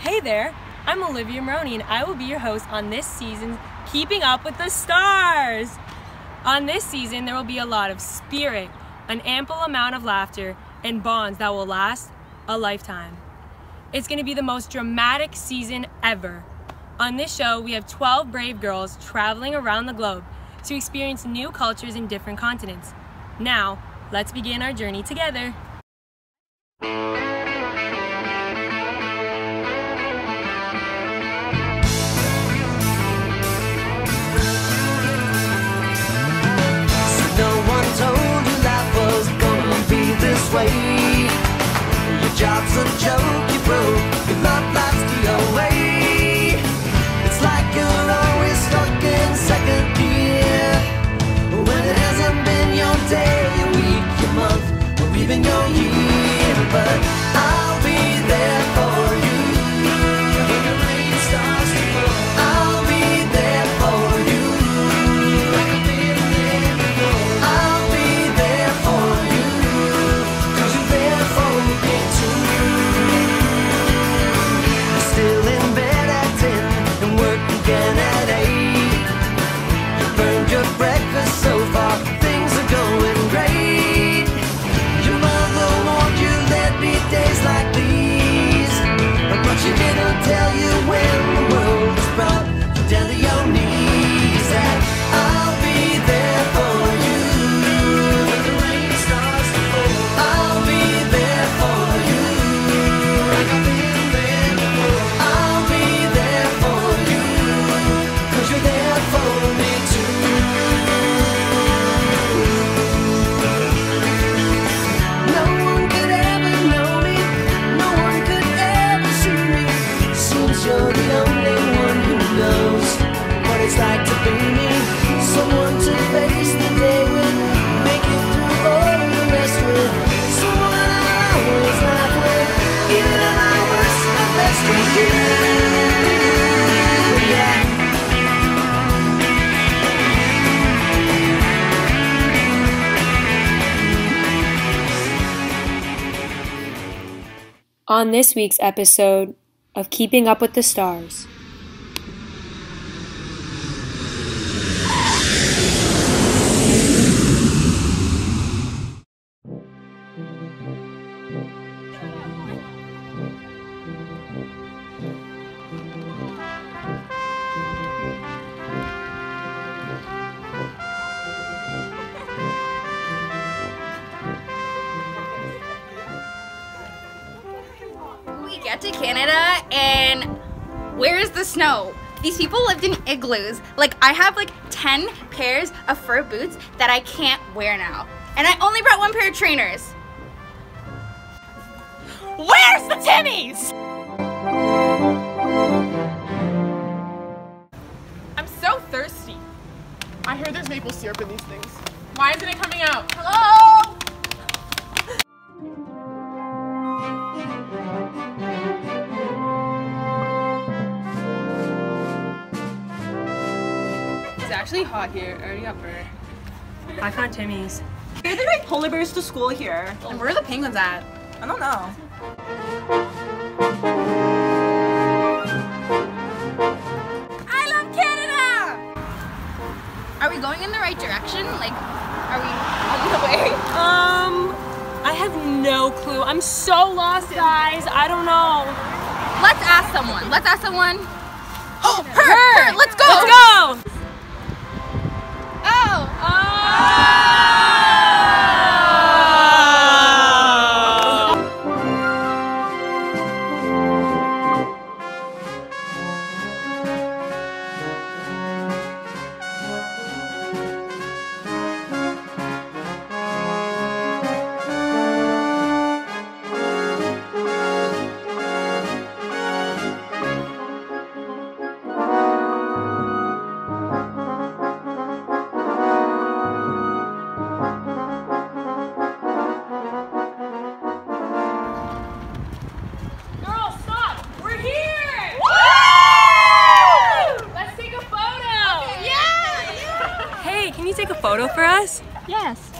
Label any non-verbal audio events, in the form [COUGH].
Hey there, I'm Olivia Maroney and I will be your host on this season's Keeping Up with the Stars. On this season, there will be a lot of spirit, an ample amount of laughter, and bonds that will last a lifetime. It's going to be the most dramatic season ever. On this show, we have 12 brave girls traveling around the globe to experience new cultures in different continents. Now, let's begin our journey together. Job's a joke, and On this week's episode of Keeping Up with the Stars. Get to Canada and where is the snow? These people lived in igloos. Like I have like 10 pairs of fur boots that I can't wear now. And I only brought one pair of trainers. Where's the Timmies? I'm so thirsty. I hear there's maple syrup in these things. Why isn't it coming out? Hello? Actually hot here. I already got burned. I found Timmy's. They bring polar bears to school here. And where are the penguins at? I don't know. I love Canada! Are we going in the right direction? Like, are we on the way? [LAUGHS] Um, I have no clue. I'm so lost, guys. I don't know. Let's ask someone. Let's ask someone. Oh, her, her, Let's go. Let's go. Hey, can you take a photo for us? Yes.